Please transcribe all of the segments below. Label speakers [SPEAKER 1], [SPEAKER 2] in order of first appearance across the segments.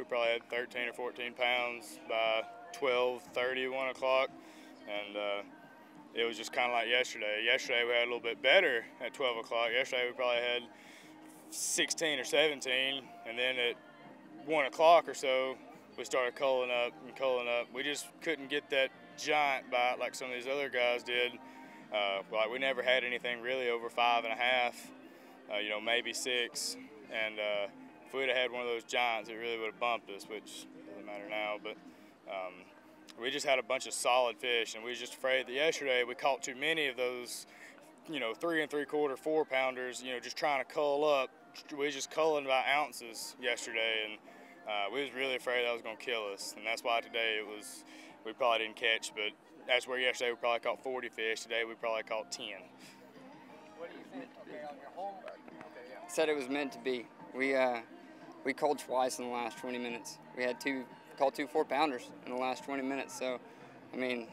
[SPEAKER 1] we probably had 13 or 14 pounds by 12, 30, 1 o'clock. And uh, it was just kind of like yesterday. Yesterday we had a little bit better at 12 o'clock. Yesterday we probably had 16 or 17. And then at 1 o'clock or so, we started culling up and culling up. We just couldn't get that giant bite like some of these other guys did. Uh, like we never had anything really over five and a half, uh, you know, maybe six. And uh, if we'd have had one of those giants, it really would have bumped us, which doesn't matter now. But um, we just had a bunch of solid fish, and we were just afraid that yesterday we caught too many of those, you know, three and three quarter, four pounders. You know, just trying to cull up. We was just culling by ounces yesterday, and uh, we was really afraid that was going to kill us. And that's why today it was we probably didn't catch, but that's where yesterday we probably caught 40 fish. Today we probably caught 10.
[SPEAKER 2] What do you think? Okay, on your home. Okay, yeah.
[SPEAKER 3] Said it was meant to be. We uh, we called twice in the last 20 minutes. We had two called two four pounders in the last 20 minutes. So, I mean,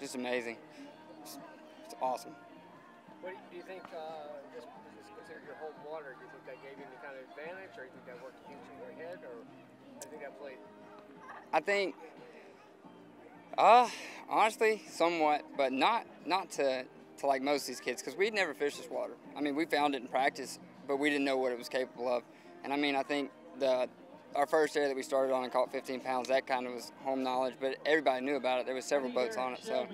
[SPEAKER 3] just amazing. It's, it's awesome.
[SPEAKER 2] What do you think? Uh, this, this considered your home water. Do you think that gave you any kind of advantage, or do you think that worked against you in your head, or do you think that played?
[SPEAKER 3] I think, uh, honestly, somewhat, but not not to to like most of these kids because we'd never fished this water. I mean, we found it in practice, but we didn't know what it was capable of. And I mean, I think the our first area that we started on and caught 15 pounds, that kind of was home knowledge, but everybody knew about it. There was several boats on it, so.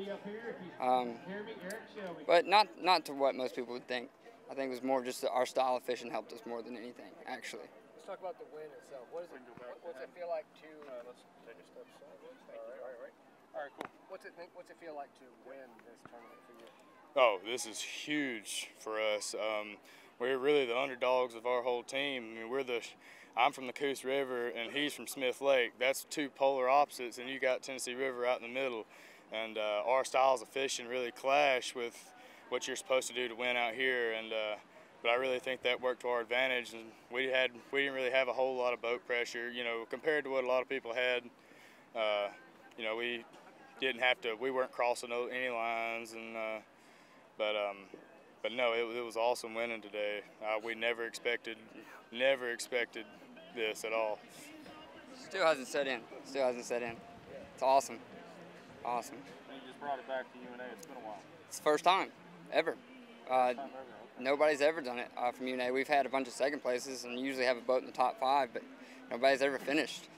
[SPEAKER 3] Um, but not not to what most people would think. I think it was more just our style of fishing helped us more than anything, actually.
[SPEAKER 2] Let's talk about the wind itself. What is it? What, what's it feel like to? Uh, let's take a step sideways. All right, all right, all right. All right, cool. What's it think? What's it feel like to win this tournament for you?
[SPEAKER 1] Oh, this is huge for us. Um, we're really the underdogs of our whole team. I mean, we're the. I'm from the Coosa River and he's from Smith Lake. That's two polar opposites, and you got Tennessee River out in the middle. And uh, our styles of fishing really clash with what you're supposed to do to win out here. And uh, but I really think that worked to our advantage. And we had we didn't really have a whole lot of boat pressure, you know, compared to what a lot of people had. Uh, you know, we didn't have to. We weren't crossing any lines, and uh, but um, but no, it, it was awesome winning today. Uh, we never expected, never expected this at all.
[SPEAKER 3] Still hasn't set in. Still hasn't set in. It's awesome. Awesome.
[SPEAKER 4] And you just brought it back to UNA. It's been a while.
[SPEAKER 3] It's the first time ever. Uh,
[SPEAKER 4] Time ever. Okay.
[SPEAKER 3] nobody's ever done it uh, from UNA. We've had a bunch of second places and usually have a boat in the top five, but nobody's ever finished.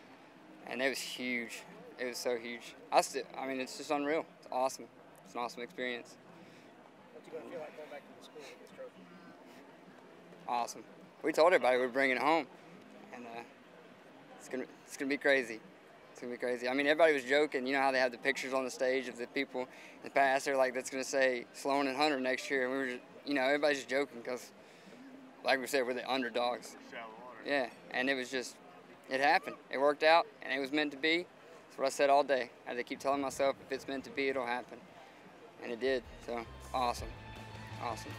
[SPEAKER 3] And it was huge. It was so huge. I still, I mean, it's just unreal. It's awesome. It's an awesome experience.
[SPEAKER 2] What's it going to feel like going back to the school with this trophy?
[SPEAKER 3] Awesome. We told everybody we're bringing it home, and uh, it's gonna it's gonna be crazy. It's gonna be crazy. I mean, everybody was joking. You know how they have the pictures on the stage of the people in the past. They're like, that's gonna say Sloan and Hunter next year, and we were, just, you know, everybody's just joking because, like we said, we're the underdogs. Yeah, and it was just, it happened. It worked out, and it was meant to be. That's what I said all day. I had to keep telling myself, if it's meant to be, it'll happen, and it did. So awesome, awesome.